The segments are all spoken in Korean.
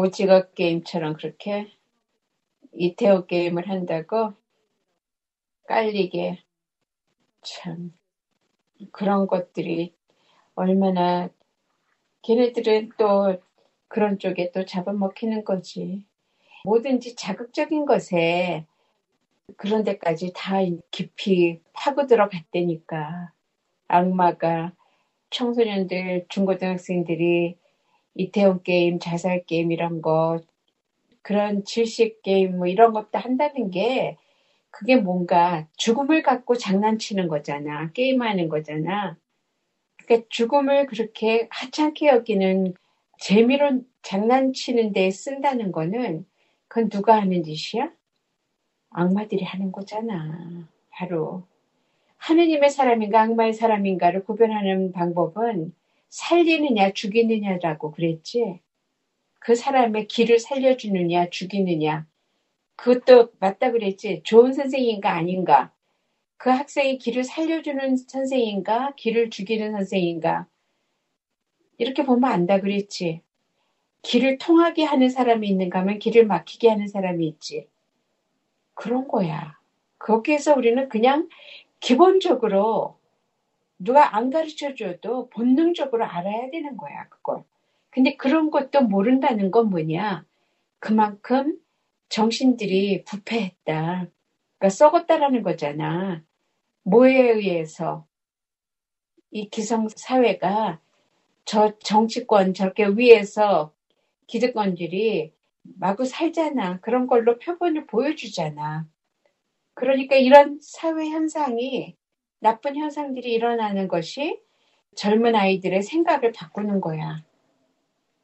오징어 게임처럼 그렇게 이태원 게임을 한다고 깔리게 참 그런 것들이 얼마나 걔네들은 또 그런 쪽에 또 잡아먹히는 거지. 뭐든지 자극적인 것에 그런 데까지 다 깊이 파고 들어갔다니까. 악마가 청소년들, 중고등학생들이 이태원 게임, 자살 게임 이런 거, 그런 질식 게임 뭐 이런 것도 한다는 게 그게 뭔가 죽음을 갖고 장난치는 거잖아. 게임하는 거잖아. 그러니까 죽음을 그렇게 하찮게 여기는 재미로 장난치는 데 쓴다는 거는 그건 누가 하는 짓이야? 악마들이 하는 거잖아. 바로. 하느님의 사람인가 악마의 사람인가를 구별하는 방법은 살리느냐 죽이느냐라고 그랬지. 그 사람의 길을 살려주느냐 죽이느냐. 그것도 맞다 그랬지. 좋은 선생인가 아닌가. 그 학생의 길을 살려주는 선생인가 길을 죽이는 선생인가. 이렇게 보면 안다 그랬지. 길을 통하게 하는 사람이 있는가 하면 길을 막히게 하는 사람이 있지. 그런 거야. 거기에서 우리는 그냥 기본적으로 누가 안 가르쳐 줘도 본능적으로 알아야 되는 거야, 그걸. 근데 그런 것도 모른다는 건 뭐냐? 그만큼 정신들이 부패했다. 그러니까 썩었다라는 거잖아. 뭐에 의해서 이 기성 사회가 저 정치권 저렇게 위에서 기득권들이 마구 살잖아. 그런 걸로 표본을 보여주잖아. 그러니까 이런 사회 현상이 나쁜 현상들이 일어나는 것이 젊은 아이들의 생각을 바꾸는 거야.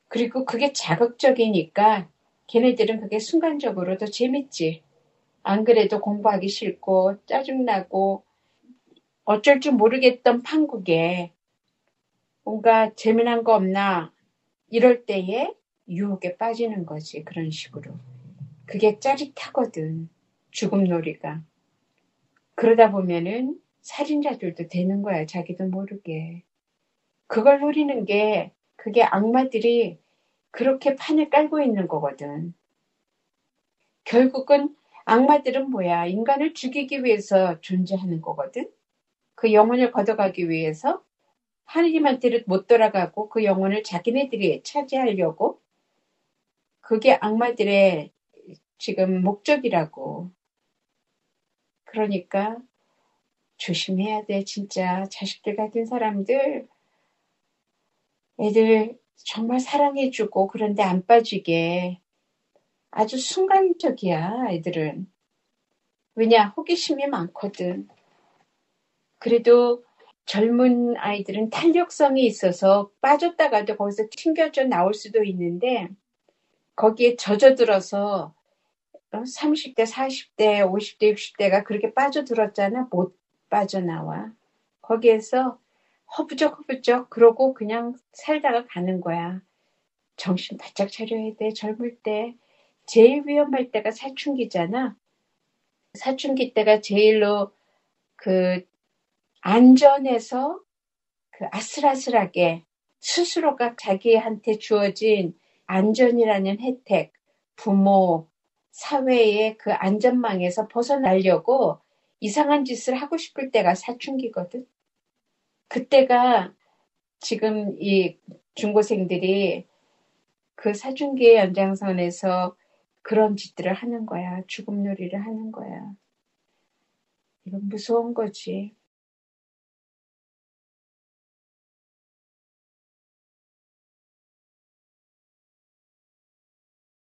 그리고 그게 자극적이니까 걔네들은 그게 순간적으로 도 재밌지. 안 그래도 공부하기 싫고 짜증나고 어쩔 줄 모르겠던 판국에 뭔가 재미난 거 없나 이럴 때에 유혹에 빠지는 거지 그런 식으로. 그게 짜릿하거든. 죽음 놀이가. 그러다 보면은 살인자들도 되는 거야. 자기도 모르게. 그걸 노리는 게 그게 악마들이 그렇게 판을 깔고 있는 거거든. 결국은 악마들은 뭐야? 인간을 죽이기 위해서 존재하는 거거든. 그 영혼을 걷어가기 위해서 하느님한테를 못 돌아가고 그 영혼을 자기네들이 차지하려고 그게 악마들의 지금 목적이라고. 그러니까 조심해야 돼, 진짜. 자식들 같은 사람들, 애들 정말 사랑해주고, 그런데 안 빠지게. 아주 순간적이야, 애들은. 왜냐, 호기심이 많거든. 그래도 젊은 아이들은 탄력성이 있어서 빠졌다가도 거기서 튕겨져 나올 수도 있는데, 거기에 젖어들어서 30대, 40대, 50대, 60대가 그렇게 빠져들었잖아. 못 빠져나와. 거기에서 허부적 허부적 그러고 그냥 살다가 가는 거야. 정신 바짝 차려야 돼. 젊을 때. 제일 위험할 때가 사춘기잖아. 사춘기 때가 제일로 그 안전해서 그 아슬아슬하게 스스로가 자기한테 주어진 안전이라는 혜택, 부모, 사회의 그 안전망에서 벗어나려고 이상한 짓을 하고 싶을 때가 사춘기거든. 그때가 지금 이 중고생들이 그 사춘기의 연장선에서 그런 짓들을 하는 거야. 죽음놀이를 하는 거야. 이건 무서운 거지.